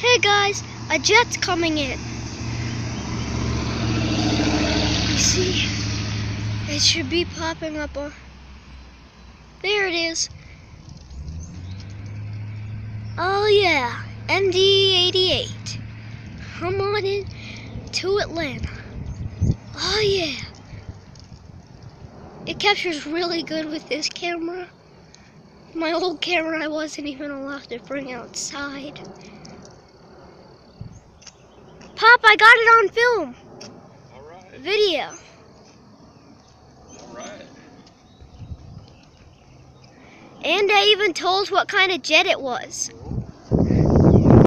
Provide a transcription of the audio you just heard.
Hey guys, a jet's coming in. You see, it should be popping up on. There it is. Oh yeah, MD88. Come on in to Atlanta. Oh yeah. It captures really good with this camera. My old camera I wasn't even allowed to bring outside. Pop, I got it on film. All right. Video. All right. And I even told what kind of jet it was.